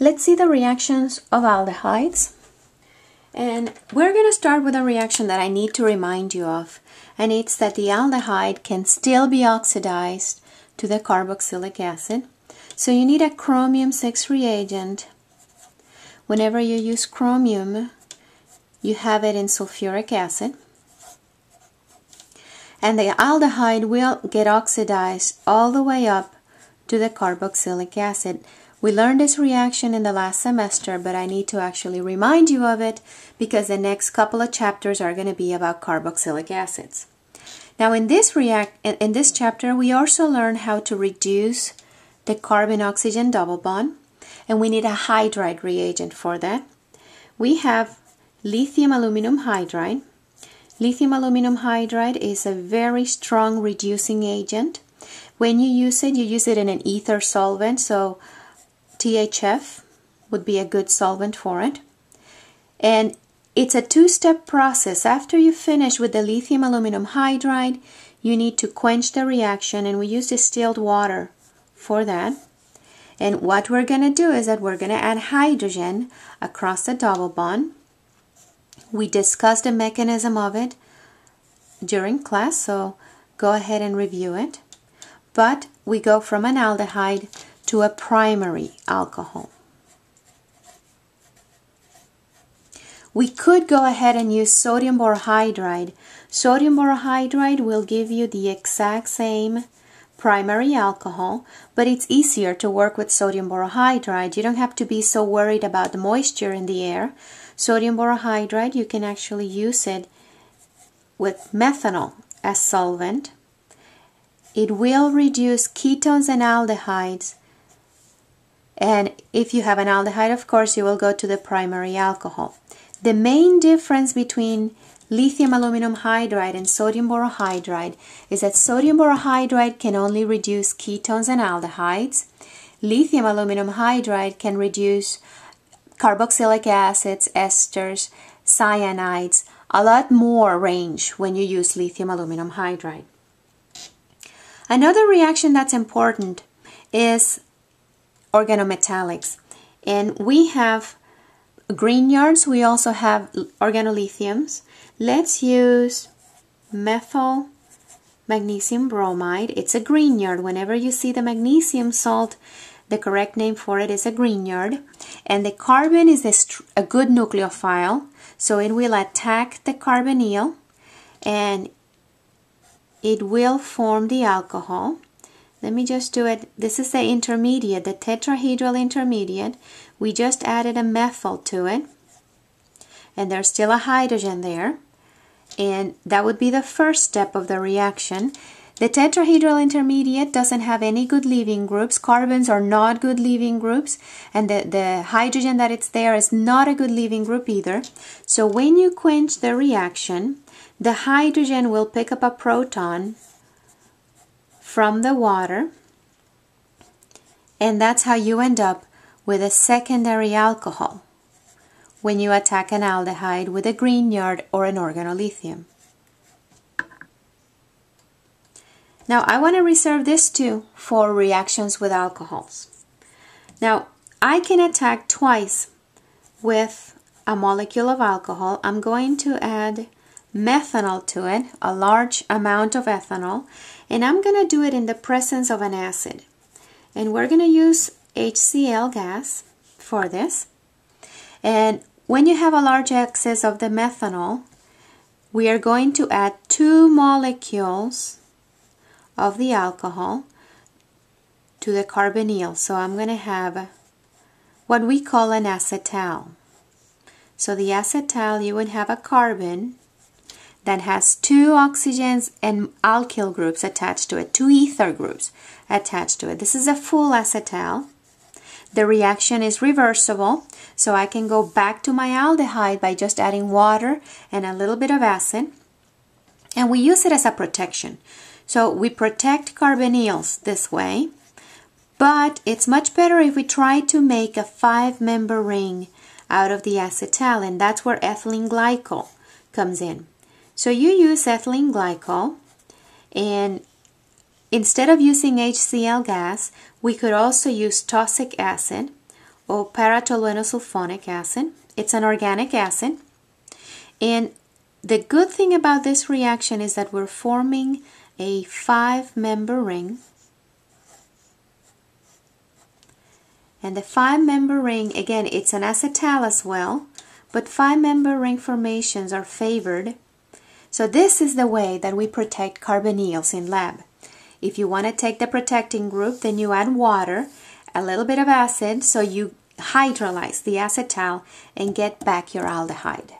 Let's see the reactions of aldehydes. And we're going to start with a reaction that I need to remind you of, and it's that the aldehyde can still be oxidized to the carboxylic acid. So you need a chromium 6 reagent. Whenever you use chromium, you have it in sulfuric acid. And the aldehyde will get oxidized all the way up to the carboxylic acid. We learned this reaction in the last semester, but I need to actually remind you of it because the next couple of chapters are going to be about carboxylic acids. Now in this react in this chapter, we also learn how to reduce the carbon-oxygen double bond, and we need a hydride reagent for that. We have lithium aluminum hydride. Lithium aluminum hydride is a very strong reducing agent. When you use it, you use it in an ether solvent, so THF would be a good solvent for it. And it's a two-step process. After you finish with the lithium aluminum hydride, you need to quench the reaction and we use distilled water for that. And what we're going to do is that we're going to add hydrogen across the double bond. We discussed the mechanism of it during class, so go ahead and review it. But we go from an aldehyde to a primary alcohol. We could go ahead and use sodium borohydride. Sodium borohydride will give you the exact same primary alcohol, but it's easier to work with sodium borohydride. You don't have to be so worried about the moisture in the air. Sodium borohydride, you can actually use it with methanol as solvent. It will reduce ketones and aldehydes and if you have an aldehyde, of course, you will go to the primary alcohol. The main difference between lithium aluminum hydride and sodium borohydride is that sodium borohydride can only reduce ketones and aldehydes. Lithium aluminum hydride can reduce carboxylic acids, esters, cyanides, a lot more range when you use lithium aluminum hydride. Another reaction that's important is organometallics. And we have Grignards, we also have organolithiums. Let's use methyl magnesium bromide. It's a Grignard. Whenever you see the magnesium salt, the correct name for it is a Grignard. And the carbon is a, a good nucleophile, so it will attack the carbonyl and it will form the alcohol. Let me just do it. This is the intermediate, the tetrahedral intermediate. We just added a methyl to it. And there's still a hydrogen there. And that would be the first step of the reaction. The tetrahedral intermediate doesn't have any good leaving groups. Carbons are not good leaving groups. And the, the hydrogen that it's there is not a good leaving group either. So when you quench the reaction, the hydrogen will pick up a proton from the water and that's how you end up with a secondary alcohol when you attack an aldehyde with a Grignard or an organolithium. Now I want to reserve this too for reactions with alcohols. Now I can attack twice with a molecule of alcohol. I'm going to add methanol to it, a large amount of ethanol, and I'm going to do it in the presence of an acid. And we're going to use HCl gas for this. And when you have a large excess of the methanol, we are going to add two molecules of the alcohol to the carbonyl. So I'm going to have what we call an acetal. So the acetal, you would have a carbon that has two oxygens and alkyl groups attached to it, two ether groups attached to it. This is a full acetal. The reaction is reversible, so I can go back to my aldehyde by just adding water and a little bit of acid. And we use it as a protection. So we protect carbonyls this way, but it's much better if we try to make a five-member ring out of the acetal, and that's where ethylene glycol comes in. So you use ethylene glycol and instead of using HCl gas, we could also use tosic acid or para-toluenesulfonic acid. It's an organic acid. And the good thing about this reaction is that we're forming a five-member ring. And the five-member ring, again, it's an acetal as well, but five-member ring formations are favored. So this is the way that we protect carbonyls in lab. If you want to take the protecting group, then you add water, a little bit of acid, so you hydrolyze the acetal and get back your aldehyde.